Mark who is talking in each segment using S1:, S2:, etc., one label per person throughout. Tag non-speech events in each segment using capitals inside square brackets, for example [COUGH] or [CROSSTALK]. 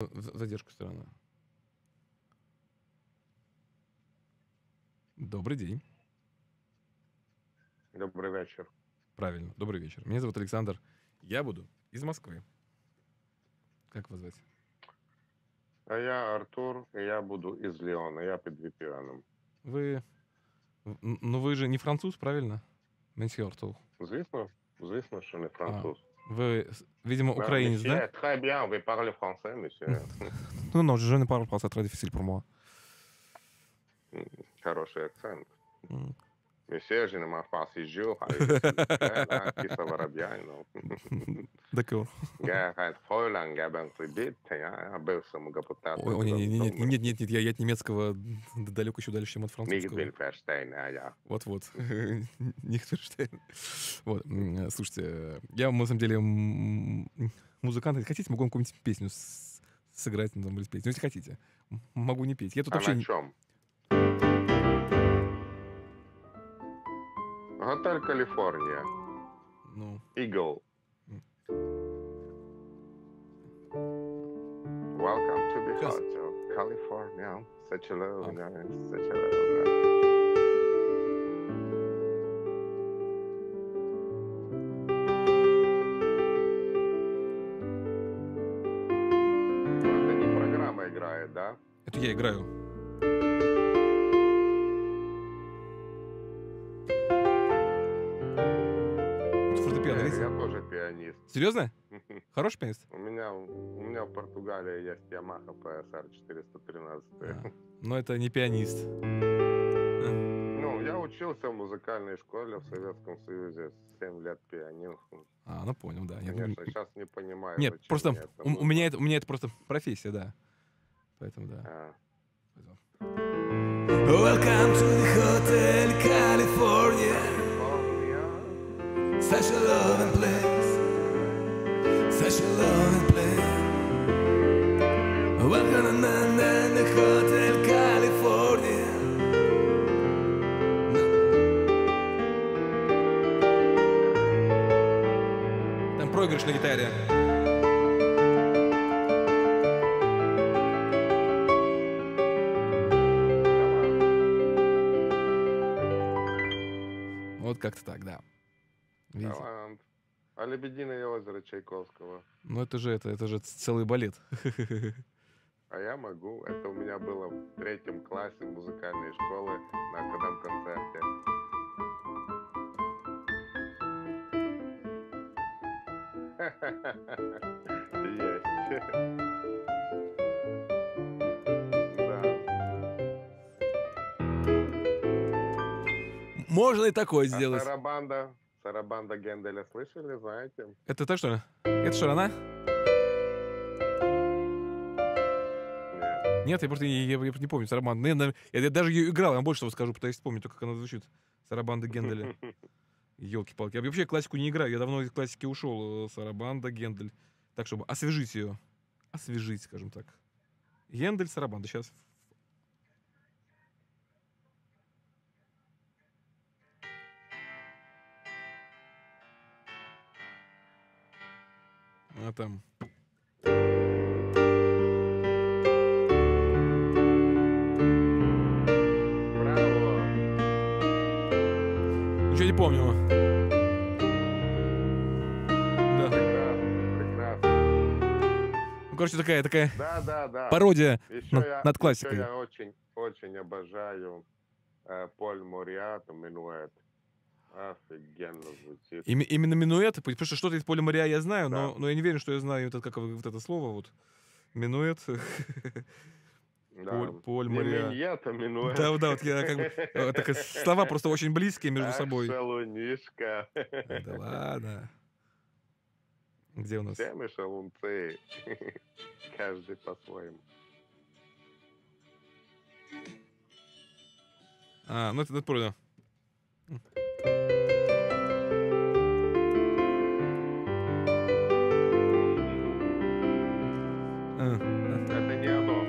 S1: За- Задержка странная. Добрый день.
S2: Добрый вечер.
S1: Правильно. Добрый вечер. Меня зовут Александр. Я буду из Москвы. Как вас звать?
S2: А я Артур, и я буду из Леона. Я под VPN.
S1: Вы... Ну вы же не француз, правильно? Месье Артур.
S2: Звісно, звісно, що не француз.
S1: Вы, с- видимо,
S2: Да, monsieur,
S1: да?
S2: Très bien, vous parlez français, monsieur.
S1: Ну, ne parle pas, c'est très difficile pour moi.
S2: Хороший акцент. Monsieur, je ne mange pas si jour. Киса Воробьяйну.
S1: D'accord.
S2: Gerhard Фройлан, Габен Прибит, я бывший многопутатый.
S1: Ой, ой, нет, нет, нет, нет, я, от немецкого далеко еще дальше, чем от французского.
S2: А я.
S1: Вот-вот. [LAUGHS] Нихтенштейн. Вот. Слушайте, я, на самом деле, музыкант. Хотите, могу вам какую-нибудь песню сыграть, ну, там, или спеть. Ну, если хотите. Могу не петь. Я тут
S2: А
S1: вообще...
S2: на чем? Готель Калифорния.
S1: Ну,
S2: Eagle. Welcome to the
S1: Yes.
S2: hotel, California. Such a love,
S1: Oh.
S2: nice, such a love. nice. Это не программа играет, да?
S1: это я играю.
S2: Я тоже пианист.
S1: Серьезно? [LAUGHS] Хороший пианист?
S2: У меня, у меня в Португалии есть Yamaha PSR 413.
S1: А, Но это не пианист. [LAUGHS]
S2: Ну, я учился в музыкальной школе в Советском Союзе 7 лет пианист.
S1: А, ну понял, да. Я
S2: Конечно,
S1: думаю-
S2: сейчас не понимаю.
S1: Нет, просто у, у меня это, у меня это просто профессия, да. Поэтому да.
S2: А,
S3: Welcome to the
S1: Вот как-то так, да.
S2: А Лебединое озеро Чайковского.
S1: Ну это же это, это же целый балет. [LAUGHS]
S2: А я могу. Это у меня было в третьем классе музыкальной школы на академ-концерте. Есть. [LAUGHS] Да.
S1: Можно и такое
S2: А
S1: сделать.
S2: Сарабанда, Сарабанда Генделя слышали, знаете?
S1: Это так что ли? Это что, она?
S2: Нет.
S1: Нет, я просто не, я, я не помню Сарабанда. Ну, Я, я- я даже ее играл, я вам больше того скажу, пытаюсь вспомнить, как она звучит. Сарабанда Генделя. [LAUGHS] Елки-палки. Я вообще классику не играю. Я давно из классики ушел. э, Сарабанда, Гендель. Так, чтобы освежить ее. Освежить, скажем так. Гендель, Сарабанда. Сейчас. А там.
S2: Браво!
S1: Ничего не помню. Да.
S2: Прекрасно, прекрасно.
S1: Ну, короче, такая, такая
S2: Да, да, да.
S1: пародия
S2: Еще
S1: над,
S2: я,
S1: над
S2: еще
S1: классикой.
S2: я очень, очень обожаю э, Поль Мориату «Минуэт». Офигенно звучит.
S1: Ими- именно минуэт, потому что что-то из поля моря я знаю, но,
S2: Да.
S1: но я не верю, что я знаю вот это, как вот это слово вот. Минуэт.
S2: Да.
S1: Поль, поль моря.
S2: миньет, а минуэт.
S1: Да, да, вот я как бы... э, так, слова [LAUGHS] просто очень близкие между собой.
S2: шалунишка.
S1: Да ладно. Где у нас?
S2: Все мы шалунцы. Каждый по-своему.
S1: А, ну это, это правда.
S2: Это не оно.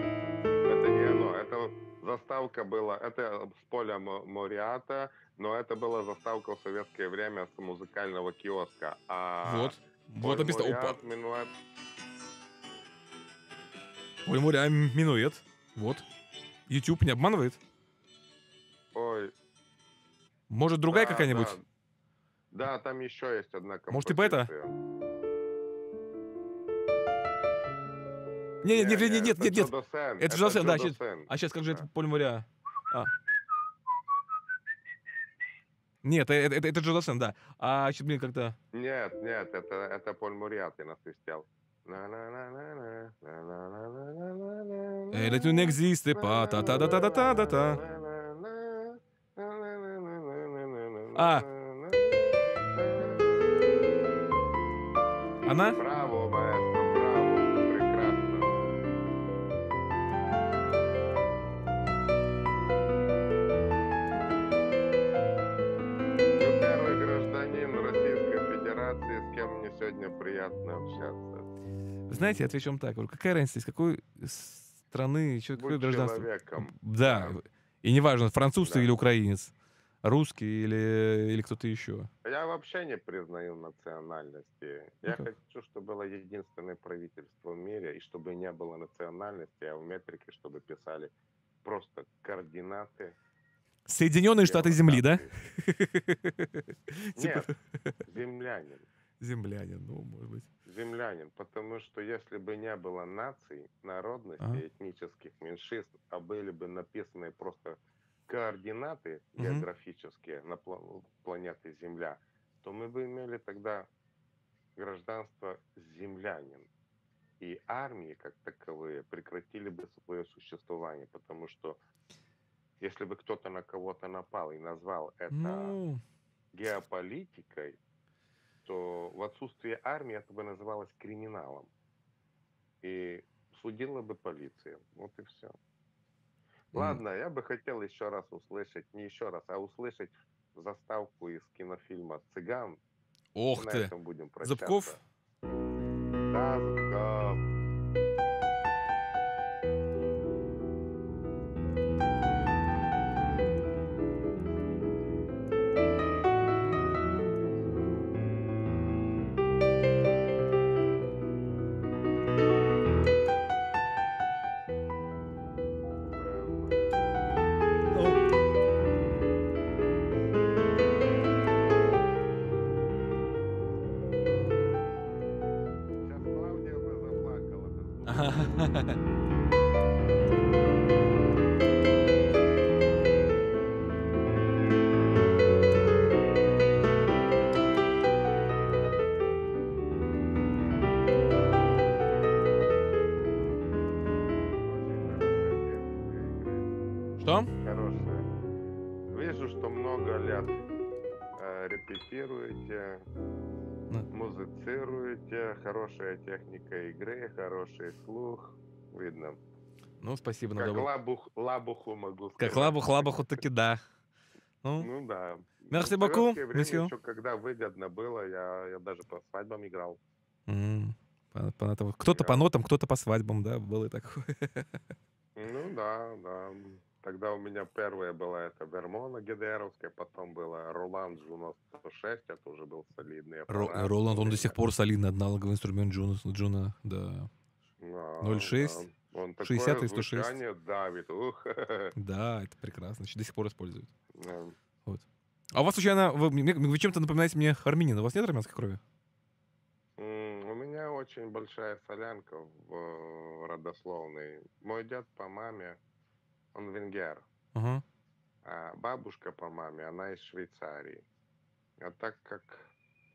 S2: Это не оно. Это заставка была. Это с поля Мо- Мориата, но это была заставка в советское время с музыкального киоска. А
S1: Вот.
S2: Поль
S1: Вот написано.
S2: Мориат,
S1: Опа.
S2: Минуэт.
S1: Поле моря минует. Вот. YouTube не обманывает.
S2: Ой.
S1: Может, другая
S2: да,
S1: какая-нибудь?
S2: Да. Да, там еще есть одна композиция.
S1: Может, типа это? Не, нет, нет, нет, нет, нет, нет.
S2: Джо Доссен,
S1: Это Джо Доссен, да,
S2: Доссен.
S1: А сейчас как же это
S2: Да.
S1: поле моря? А. Нет, это, это, это Джо да. А сейчас, блин, как-то...
S2: Нет, нет, это, это Поль Муриаты насвистел. На-на-на-на-на, на-на-на-на-на-на-на.
S1: Э, tu n'existe pas, та-та-та-та-та-та-та. А. Она?
S2: Браво, маэстро, браво, прекрасно. Вы первый гражданин Российской Федерации, с кем мне сегодня приятно общаться.
S1: Знаете, отвечу вам так. Какая разница, из какой страны, чё- какое гражданство?
S2: человеком.
S1: Да. И неважно, француз
S2: Да.
S1: или украинец, русский или, или кто-то еще.
S2: Я вообще не признаю национальности. Я
S1: как?
S2: хочу, чтобы было единственное правительство в мире, и чтобы не было национальности, а в метрике, чтобы писали просто координаты.
S1: Соединенные Штаты Земли, да? [LAUGHS]
S2: Нет,
S1: Типа
S2: землянин.
S1: землянин, ну, может быть.
S2: Землянин, потому что если бы не было наций, народностей,
S1: Ага.
S2: этнических меньшинств, а были бы написаны просто координаты географические на пла- планете Земля, то мы бы имели тогда гражданство землянин. И армии, как таковые, прекратили бы свое существование, потому что если бы кто-то на кого-то напал и назвал это
S1: Ну,
S2: геополитикой, то в отсутствие армии это бы называлось криминалом. И судила бы полиция. Вот и все. Ладно, я бы хотел еще раз услышать, не еще раз, а услышать заставку из кинофильма «Цыган».
S1: ох ты.
S2: будем прощаться.
S1: Зубков?
S2: Да, Зубков.
S1: Что
S2: много лет э, репетируете, музицируете, хорошая техника игры, хороший слух. Видно.
S1: Ну, спасибо на
S2: Как
S1: добро.
S2: лабух, лабуху могу
S1: Как
S2: сказать.
S1: лабух, лабуху таки да. Ну,
S2: Ну да.
S1: Merci beaucoup,
S2: время еще когда выгодно было, я, я даже по свадьбам играл.
S1: м, по- по. Кто-то по нотам, кто-то по свадьбам, да, было и такое.
S2: Ну да, да. Тогда у меня первая была это Vermona ГДРовская, потом была Roland Juno 106, это уже был солидный аппарат.
S1: Roland, он до сих пор солидный аналоговый инструмент Juno, Juno, да.
S2: Да,
S1: 0,6,
S2: да. Он
S1: 60
S2: такое
S1: и 106.
S2: звучание давит. Ух. [LAUGHS]
S1: Да, это прекрасно, до сих пор используют.
S2: Да.
S1: А у вас, случайно, вы, вы чем-то напоминаете мне армянина? У вас нет армянской крови?
S2: М, У меня очень большая солянка в э, родословной. Мой дед по маме, он венгер,
S1: Ага.
S2: а бабушка по маме, она из Швейцарии. А так как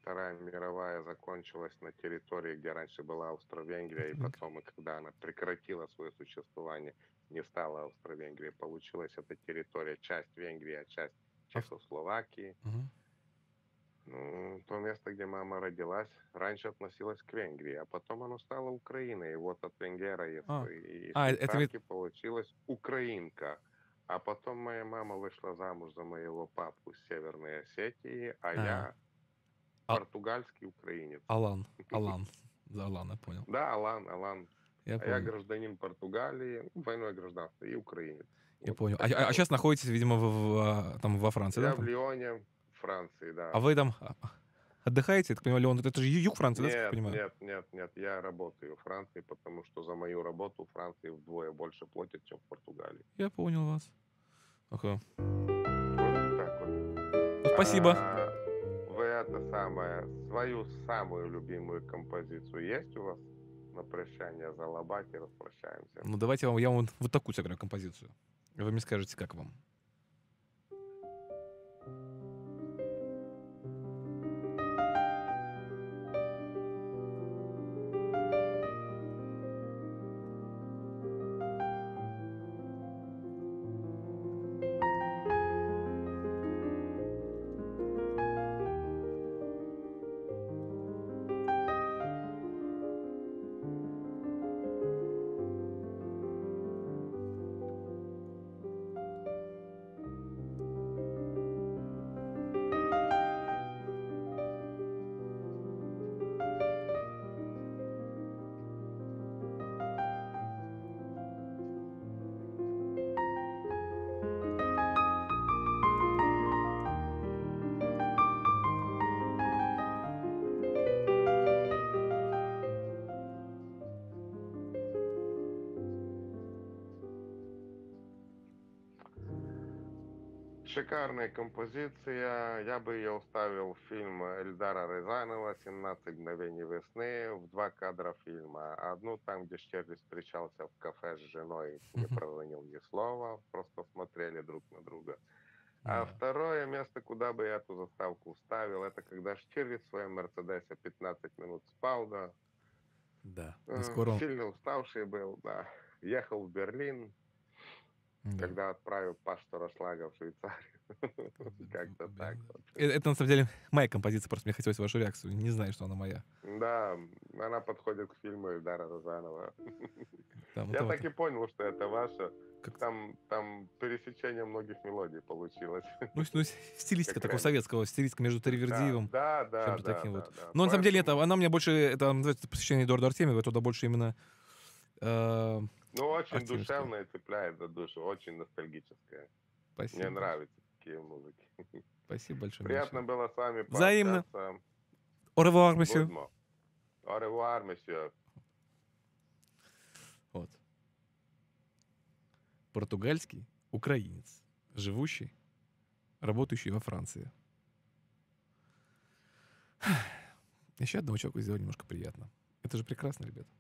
S2: Вторая мировая закончилась на территории, где раньше была Австро-Венгрия, и потом, и когда она прекратила свое существование, не стала Австро-Венгрией, получилась эта территория, часть Венгрии, а часть Чехословакии.
S1: ага.
S2: Ну, то место, где мама родилась, раньше относилось к Венгрии, а потом оно стало Украиной. И вот от Венгера и,
S1: А.
S2: и
S1: А, это ведь-
S2: получилась Украинка. А потом моя мама вышла замуж за моего папу с Северной Осетии, а,
S1: А.
S2: я
S1: А-
S2: португальский украинец.
S1: Алан. [LAUGHS] Алан. За Алан, я понял.
S2: Да, Алан, Алан.
S1: Я
S2: А я гражданин Португалии, двойное гражданство и украинец.
S1: Я
S2: Вот
S1: понял. А,
S2: такая
S1: сейчас
S2: вот.
S1: находитесь, видимо, в- в, а, там во Франции,
S2: Я
S1: да?
S2: в
S1: там?
S2: Лионе, Франции, да.
S1: А вы там... отдыхаете? Я так понимаю, Леон, это же юг Франции, да, я
S2: Нет,
S1: понимаю?
S2: нет, нет, нет, я работаю в Франции, потому что за мою работу в Франции вдвое больше платят, чем в Португалии.
S1: Я понял вас. Ага.
S2: Вот так вот.
S1: Ну, спасибо.
S2: А, Вы это самое, свою самую любимую композицию есть у вас на прощание за лобать и распрощаемся?
S1: Ну, давайте я вам, я вам вот такую сыграю композицию. Вы мне скажете, как вам.
S2: Шикарная композиция. Я бы ее уставил в фильм Эльдара Рязанова «17 мгновений весны» в два кадра фильма. Одну там, где Щерли встречался в кафе с женой, [LAUGHS] не проронил ни слова, просто смотрели друг на друга. А второе место, куда бы я эту заставку вставил, это когда Штирлиц в своем Мерседесе 15 минут спал, да.
S1: Да.
S2: Э,
S1: И скоро он-
S2: Сильно уставший был, да. Ехал в Берлин,
S1: да.
S2: когда отправил паштора Шлага в Швейцарию. [LAUGHS] Как-то так.
S1: Э, Это, на самом деле моя композиция, просто мне хотелось вашу реакцию. Не знаю, что она моя.
S2: Да, она подходит к фильму Эльдара Розанова. [LAUGHS] Я так и понял, что это ваша. Там, там пересечение многих мелодий получилось.
S1: ну, ну, стилистика такого советского, стилистика между Таривердиевым.
S2: Да, да, да.
S1: таким вот. Но на самом деле это, она мне больше, это называется посвящение Эдуарду Артемьеву, туда больше именно э,
S2: Ну, очень
S1: артистская.
S2: душевная, цепляет за душу, очень ностальгическая.
S1: Спасибо.
S2: Мне нравятся такие музыки.
S1: Спасибо большое.
S2: Приятно
S1: Миша.
S2: было с вами
S1: Взаимно. Au revoir, monsieur.
S2: Au revoir, monsieur.
S1: Вот. Португальский украинец, живущий, работающий во Франции. Еще одному человеку сделали немножко приятно. Это же прекрасно, ребята.